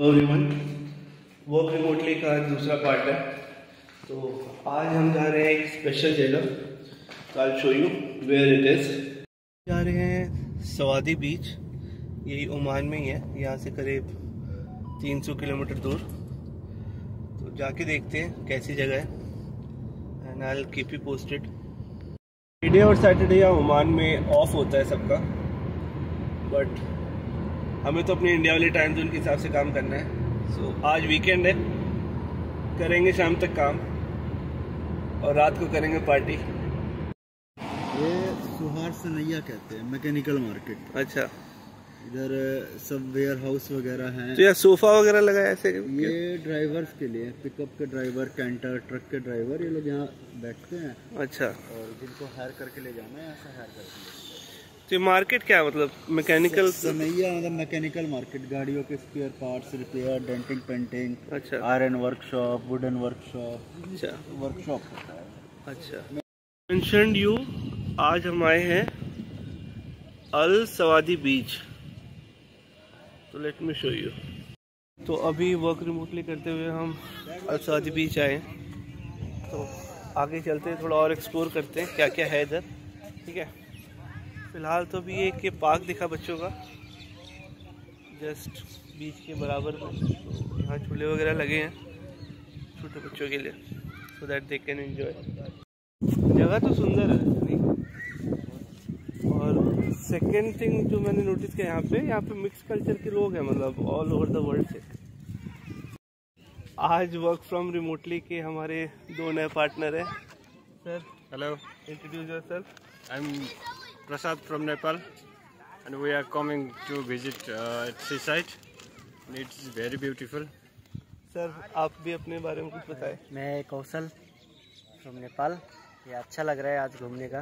Everyone work remotely का दूसरा part है। तो आज हम जा रहे हैं एक स्पेशल जगह I show you where it is जा रहे हैं सवादी बीच यही ओमान में ही है। यहाँ से करीब 300 किलोमीटर दूर। तो जाके देखते हैं कैसी जगह है। And I keep you posted Friday और सैटरडे या ओमान में ऑफ़ होता है सबका। बट हमें तो अपने इंडिया वाले टाइम जोन के हिसाब से काम करना है। सो so, आज वीकेंड है। करेंगे शाम तक काम। और रात को करेंगे पार्टी ये सुहार सनैया कहते हैं मैकेनिकल मार्केट अच्छा। इधर सब वेयर हाउस वगैरह हैं। तो यहाँ सोफा वगैरह लगा है ऐसे ये ड्राइवर्स के लिए पिकअप के ड्राइवर कैंटर ट्रक के ड्राइवर ये लोग यहाँ बैठते हैं। अच्छा। और जिनको हायर करके ले जाना है ऐसा हायर करके तो ये मार्केट क्या है? मतलब मैकेनिकल सनैया मतलब मैकेनिकल मार्केट गाड़ियों के spare parts repair denting painting अच्छा। आयरन वर्कशॉप वुडन वर्कशॉप अच्छा। वर्कशॉप अच्छा। मेंशनड यू आज हम आए हैं अल सवादी बीच। तो लेट मी शो यू तो अभी वर्क रिमोटली करते हुए हम अल सवादी बीच आए तो आगे चलते हैं थोड़ा और एक्सप्लोर करते हैं क्या क्या है इधर। ठीक है? फ़िलहाल तो अभी एक ये पार्क दिखा बच्चों का। जस्ट बीच के बराबर में। तो यहाँ झूले वगैरह लगे हैं छोटे बच्चों के लिए। So that they can enjoy जगह तो सुंदर है नहीं? और सेकेंड थिंग जो मैंने नोटिस किया यहाँ पे यहाँ पे मिक्स कल्चर के लोग हैं मतलब ऑल ओवर द वर्ल्ड से। आज वर्क फ्रॉम रिमोटली के हमारे दो नए पार्टनर हैं। Sir hello introduce yourself I'm Prasad from Nepal and we are coming to visit uh, seaside. And It's very beautiful. Sir आप भी अपने बारे में कुछ बताएँ। मैं कौशल फ्रॉम नेपाल ये अच्छा लग रहा है आज घूमने का।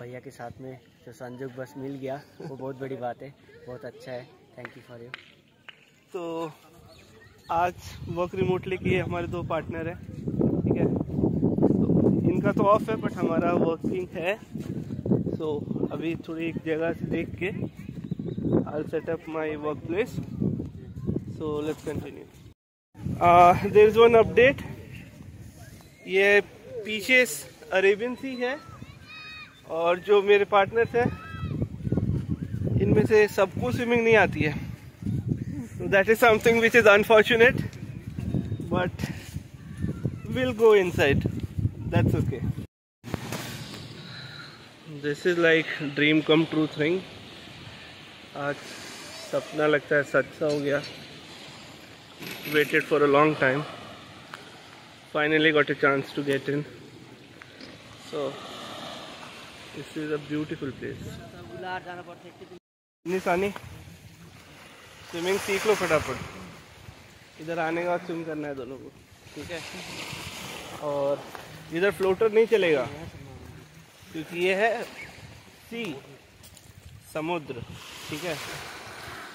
भैया के साथ में जो संजोग बस मिल गया वो बहुत बड़ी बात है। बहुत अच्छा है। थैंक यू फॉर यू तो आज वर्क रिमोटली किए हमारे दो पार्टनर हैं ठीक है? तो इनका तो ऑफ़ है बट हमारा वर्किंग है। सो अभी थोड़ी एक जगह से देख के I set up my work place so let's continue there is one update ये पीछे अरेबियन सी है और जो मेरे पार्टनर्स हैं इनमें से सबको स्विमिंग नहीं आती है So that is something which is unfortunate, but we'll go inside. That's okay. This is like dream come true thing आज सपना लगता है सच सा हो गया। Waited for a long time finally got a chance to get in so this is a beautiful place Sani swimming सीख लो फटाफट। इधर आने का स्विम करना है दोनों को, ठीक है? और इधर फ्लोटर नहीं चलेगा? क्योंकि ये है सी, समुद्र, ठीक है?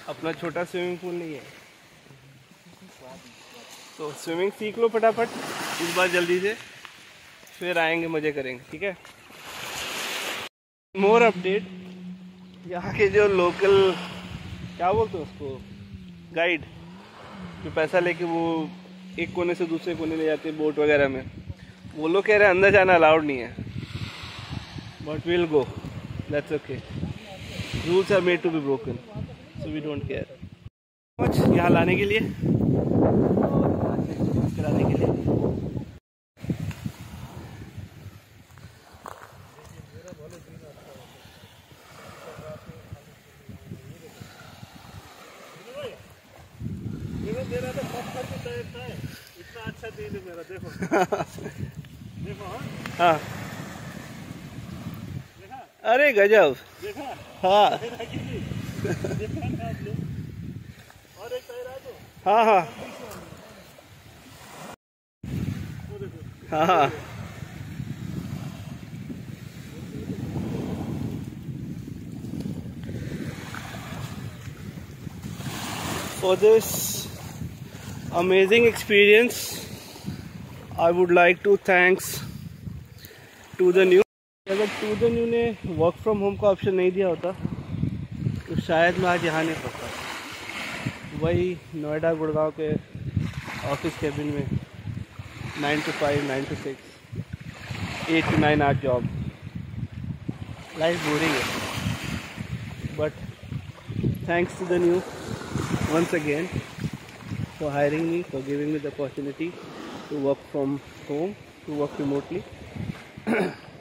अपना छोटा स्विमिंग पूल नहीं है। तो स्विमिंग सीख लो फटाफट, इस बार जल्दी से, फिर आएँगे, मज़े करेंगे, ठीक है? मोर अपडेट यहाँ के जो लोकल क्या बोलते हैं उसको गाइड जो पैसा लेके वो एक कोने से दूसरे कोने ले जाते हैं बोट वगैरह में, वो लोग कह रहे हैं, अंदर जाना अलाउड नहीं है। But will go that's okay rules are made to be broken so we don't care much यहाँ लाने के लिए। कराने के लिए। हाँ। अरे गजब हाँ हाँ हाँ हाँ हाँ for this amazing experience I would like to thanks to the new to the new work from home का ऑप्शन नहीं दिया होता तो शायद मैं आज यहाँ नहीं पड़ता वही नोएडा, गुड़गांव के ऑफ़िस केबिन में nine to five nine to six eight to nine hour job life boring है। But thanks to the new once again, for hiring me, for giving me the opportunity to work from home, to work remotely.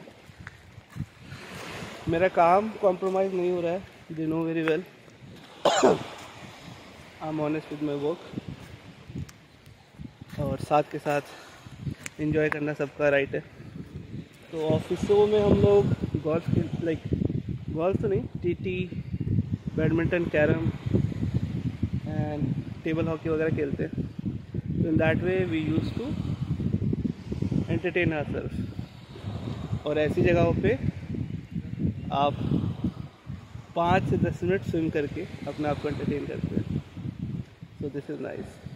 मेरा काम compromise नहीं हो रहा है. They know very well I am honest with my work और साथ के साथ इंजॉय करना सबका राइट है. तो ऑफिसों में हम लोग गोल्फ लाइक गोल्फ तो नहीं TT badminton carrom and table hockey वगैरह खेलते हैं. तो in that way we use to entertain our self और ऐसी जगहों पे आप पाँच से दस मिनट स्विम करके अपने आप को एंटरटेन करते हैं। So this is nice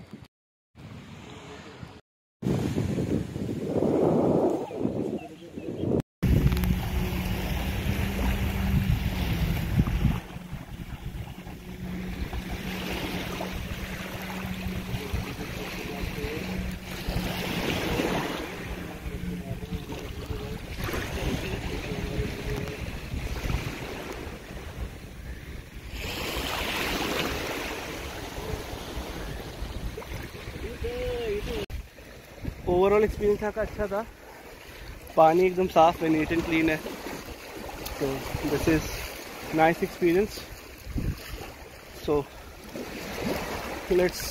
overall experience यहाँ का अच्छा था। पानी एकदम साफ़ है नीट एंड क्लीन है। तो this is nice experience so let's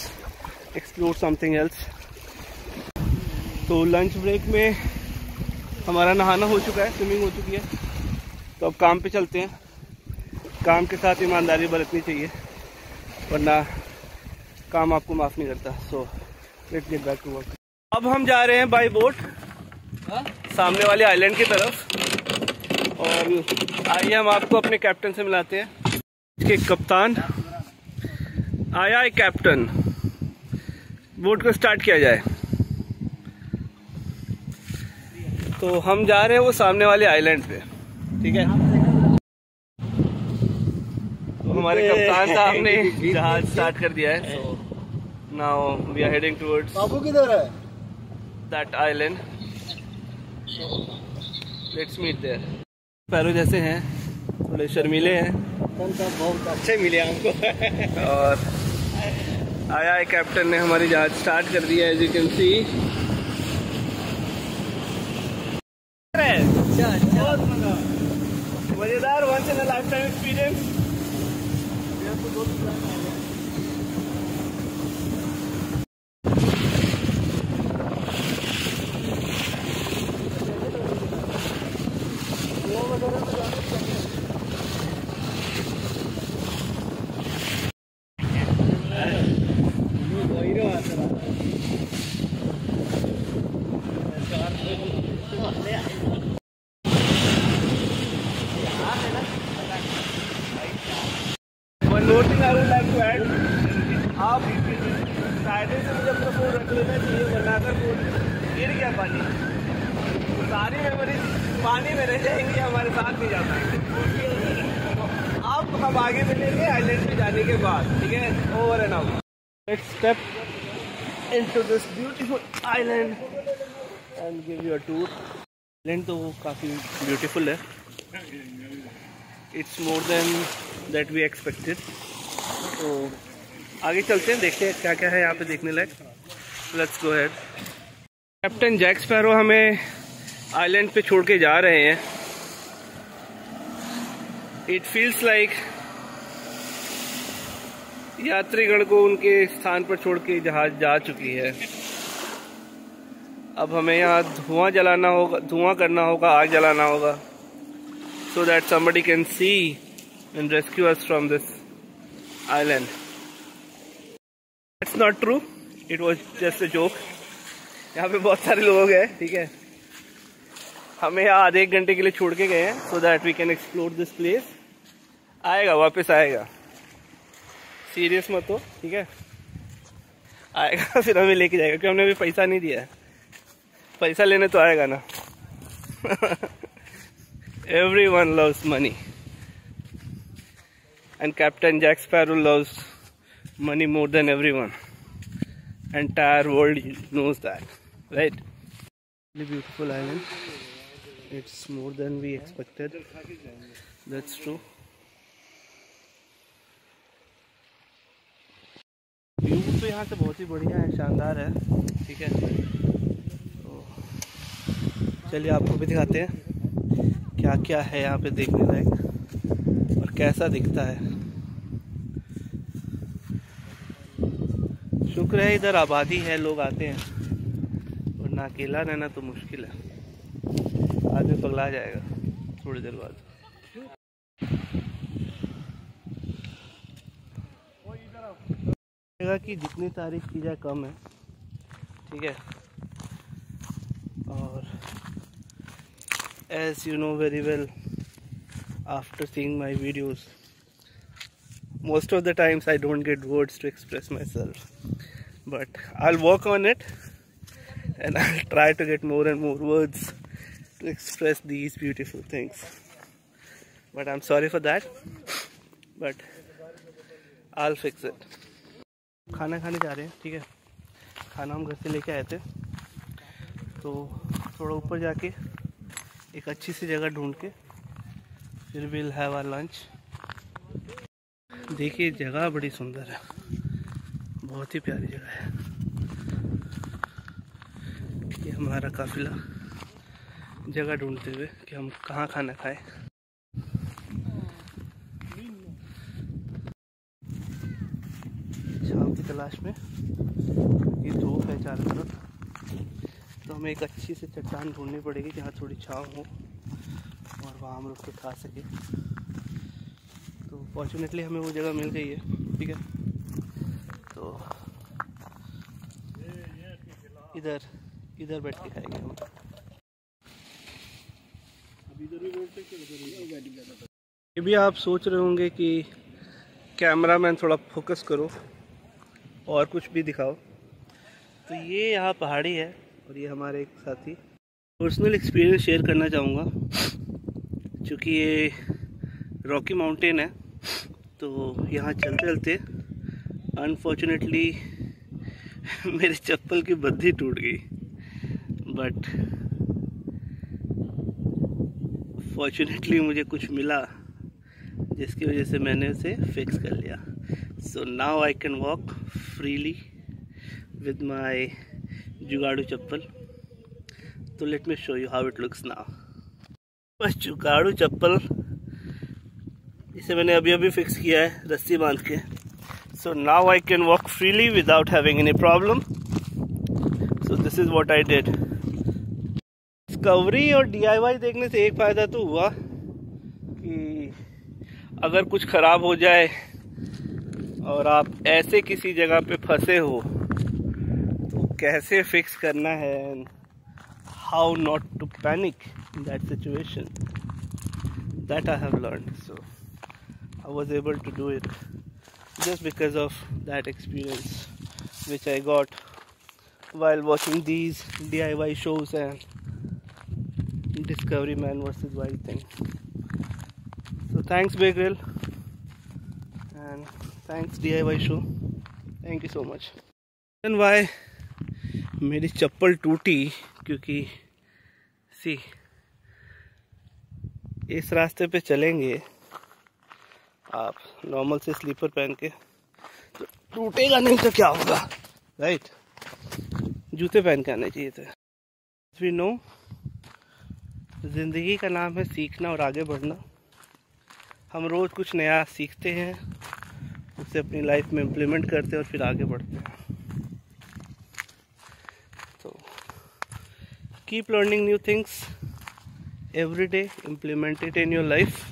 explore something else तो लंच ब्रेक में हमारा नहाना हो चुका है स्विमिंग हो चुकी है। तो अब काम पे चलते हैं। काम के साथ ईमानदारी बरतनी चाहिए, वरना काम आपको माफ़ नहीं करता। So let's get back to work अब हम जा रहे हैं बाई बोट सामने वाले आइलैंड की तरफ़। और आइए हम आपको अपने कैप्टन से मिलाते हैं। के कप्तान। आया है कैप्टन बोट को स्टार्ट किया जाए। तो हम जा रहे हैं वो सामने वाले आइलैंड पे। ठीक है? तो हमारे कप्तान साहब ने जहाज़ स्टार्ट कर दिया है। Now we are heading towards बाबू किधर है? That island. Let's meet there. पैरो जैसे हैं थोड़े शर्मीले हैं बहुत अच्छे मिले हमको और आया है कैप्टन ने हमारी जहाज़ स्टार्ट कर दिया एज यू कैन सी मज़ेदार once in lifetime experience One more thing I would like to add, आप कायदे से मुझे अपना फ़ोन रख लेना चाहिए वरना अगर फ़ोन गिर गया पानी तो सारी मेमोरी पानी में रह जाएँगी हमारे साथ नहीं जा पाएँगे अब हम आगे मिलेंगे आइलैंड पे जाने के बाद ठीक है over and out let's this beautiful island and give you a tour island तो काफ़ी ब्यूटीफुल है. It's more than that we expected तो आगे चलते हैं, देखते हैं क्या क्या है यहाँ पे देखने लायक. Let's go head captain Jack Sparrow हमें आइलैंड पे छोड़ के जा रहे हैं. इट फील्स लाइक यात्रीगण को उनके स्थान पर छोड़ के जहाज़ जा चुकी है अब हमें यहाँ धुआँ जलाना होगा, धुआँ करना होगा, आग जलाना होगा so that somebody can see and rescue us from this island. That's not true. It was just a joke. यहाँ पे बहुत सारे लोग हैं, ठीक है हमें यहाँ आधे एक घंटे के लिए छोड़ के गए हैं so that we can explore this place आएगा, वापस आएगा सीरियस मत हो, ठीक है? आएगा, फिर हमें लेके जाएगा, क्योंकि हमने अभी पैसा नहीं दिया है। पैसा लेने तो आएगा ना। Every one loves money and captain Jack Sparrow loves money more than every one entire world knows that right beautiful island it's more than we expected that's true view तो यहाँ से बहुत ही बढ़िया है, शानदार है। ठीक है। तो चलिए आपको भी दिखाते हैं क्या क्या है यहाँ पे देखने लायक और कैसा दिखता है। शुक्र है इधर आबादी है, लोग आते हैं। और ना अकेला रहना तो मुश्किल है। आदमी पगला जाएगा, थोड़ी देर बाद। लगेगा कि जितनी तारीफ़ की जाए कम है। ठीक है? और as you know very well after seeing my videos most of the times I don't get words to express my self but I work on it and I try to get more and more words to express these beautiful things but I am sorry for that but I fix it खाना खाने जा रहे हैं, ठीक है? खाना हम घर से लेके आए थे। तो थोड़ा ऊपर जाके एक अच्छी सी जगह ढूंढ के फिर विल हैव आर लंच देखिए, जगह बड़ी सुंदर है। बहुत ही प्यारी जगह है। ये हमारा काफिला जगह ढूंढते हुए कि हम कहाँ खाना खाएँ छाँव की तलाश में। ये धूप है चारों तरफ़ तो हमें एक अच्छी से चट्टान ढूंढनी पड़ेगी जहाँ थोड़ी छाँव हो और वहाँ हम रुक के खा सके। तो फॉर्चुनेटली हमें वो जगह मिल गई है, ठीक है? तो इधर इधर बैठ के खाएँगे हम। ये भी आप सोच रहे होंगे कि कैमरा मैन थोड़ा फोकस करो। और कुछ भी दिखाओ। तो ये यहाँ पहाड़ी है और ये हमारे एक साथी। पर्सनल एक्सपीरियंस शेयर करना चाहूँगा। क्योंकि ये रॉकी माउंटेन है तो यहाँ चलते चलते। अनफॉर्चुनेटली मेरे चप्पल की बद्दी टूट गई। बट फॉर्चुनेटली मुझे कुछ मिला, जिसकी वजह से मैंने उसे फिक्स कर लिया। So now I can walk freely with my जुगाड़ू चप्पल तो let me show you how it looks now बस जुगाड़ू चप्पल इसे मैंने अभी अभी फिक्स किया है, रस्सी बाँध के। So now I can walk freely without having any problem so this is what I did Discovery और डीआईवाई देखने से एक फ़ायदा तो हुआ कि अगर कुछ ख़राब हो जाए और आप ऐसे किसी जगह पे फंसे हो तो कैसे फिक्स करना है and how not to panic that situation that I have learn so I was able to do it just because of that experience which I got while watching these D I Y shows and Discovery man versus Y wild thing so thanks Bear Grylls and I Y show thank you so much And why मेरी चप्पल टूटी, क्योंकि सी इस रास्ते पे चलेंगे आप normal से स्लीपर पहन के तो टूटेगा नहीं तो क्या होगा? राइट जूते पहन के आने चाहिए थे। वी नो ज़िंदगी का नाम है सीखना और आगे बढ़ना। हम रोज़ कुछ नया सीखते हैं। उसे अपनी लाइफ में इम्प्लीमेंट करते हैं और फिर आगे बढ़ते हैं। तो keep learning new things every day implement it in your life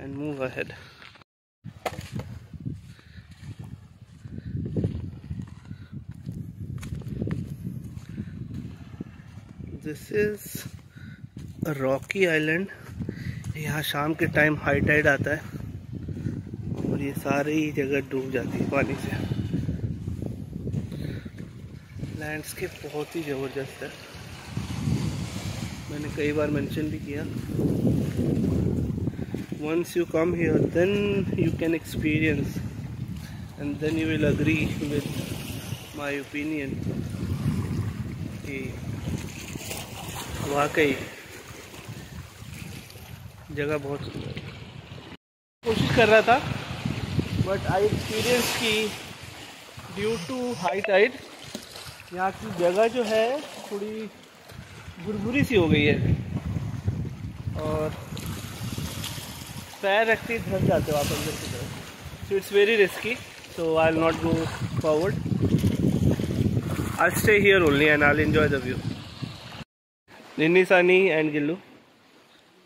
and move ahead this is Rocky island यहाँ शाम के टाइम हाई टाइड आता है। ये सारी जगह डूब जाती है पानी से। लैंडस्केप बहुत ही ज़बरदस्त है। मैंने कई बार मेंशन भी किया। Once you come here then you can experience and then you will agree with my opinion कि वाकई जगह बहुत सुंदर कोशिश कर रहा था। बट आई एक्सपीरियंस की ड्यू टू हाई टाइड यहाँ की जगह जो है थोड़ी भुरभुरी सी हो गई है। और पैर रखते धस जाते हो आप अंदर की तरफ़। So it's very risky so I not go forward I stay here only and I enjoy the view Ninni Sani and Gillu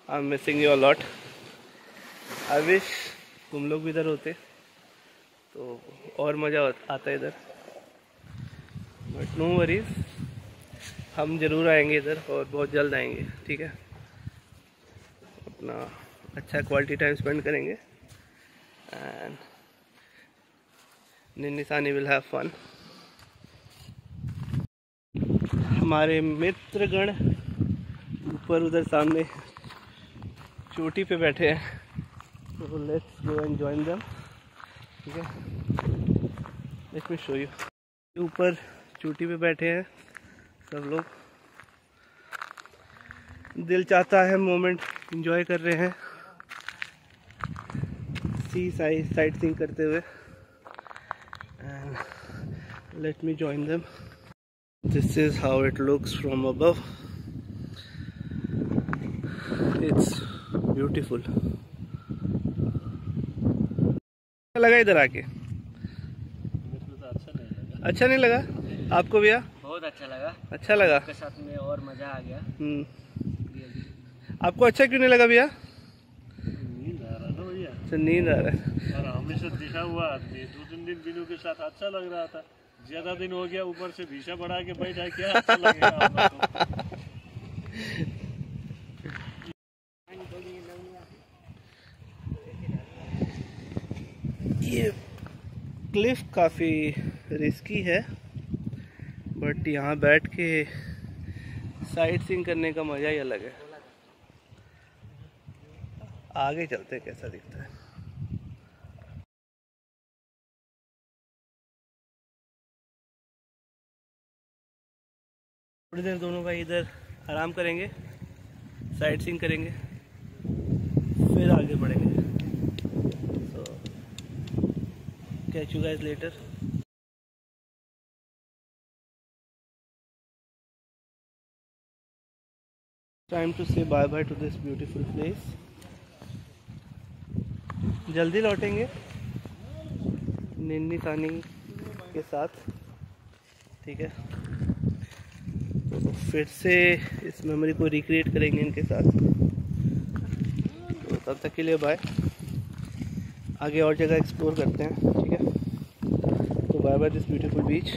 I am missing you a lot I wish तुम लोग भी इधर होते। तो और मज़ा आता है इधर। बट नो वरीज हम ज़रूर आएँगे इधर और बहुत जल्द आएँगे, ठीक है? अपना अच्छा क्वालिटी टाइम स्पेंड करेंगे। And Nishani will have fun हमारे मित्रगण ऊपर उधर सामने चोटी पे बैठे हैं। तो let's go and join them ठीक है? लेट मी शो यू ऊपर चोटी पे बैठे हैं सब लोग। दिल चाहता है मोमेंट इंजॉय कर रहे हैं। सी साइड साइड सीइंग करते हुए। And let me join them. This is how it looks from above. It's लगा इधर आके? अच्छा नहीं लगा। आपको भैया बहुत अच्छा लगा। अच्छा लगा? आपके साथ में और मज़ा आ गया। हम्म। आपको अच्छा क्यों नहीं लगा भैया? नींद आ रहा था भैया। अच्छा नींद आ रहा है। और हमेशा दिखा हुआ आदमी दो तीन दिन बिनू के साथ अच्छा लग रहा था। ज़्यादा दिन हो गया ऊपर से भीषा बढ़ा के बैठा क्या अच्छा लोग को। ये क्लिफ काफ़ी रिस्की है बट यहाँ बैठ के साइट सीइंग करने का मज़ा ही अलग है। आगे चलते कैसा दिखता है। थोड़ी देर दोनों भाई इधर आराम करेंगे साइट सीइंग करेंगे फिर आगे बढ़ेंगे so catch you guys later time to say bye bye to this beautiful place जल्दी लौटेंगे। निन्नी सानी के साथ। ठीक है। तो फिर से इस मेमोरी को रिक्रिएट करेंगे इनके साथ। तो तब तक के लिए बाय आगे और जगह एक्सप्लोर करते हैं ठीक है? तो bye bye this beautiful beach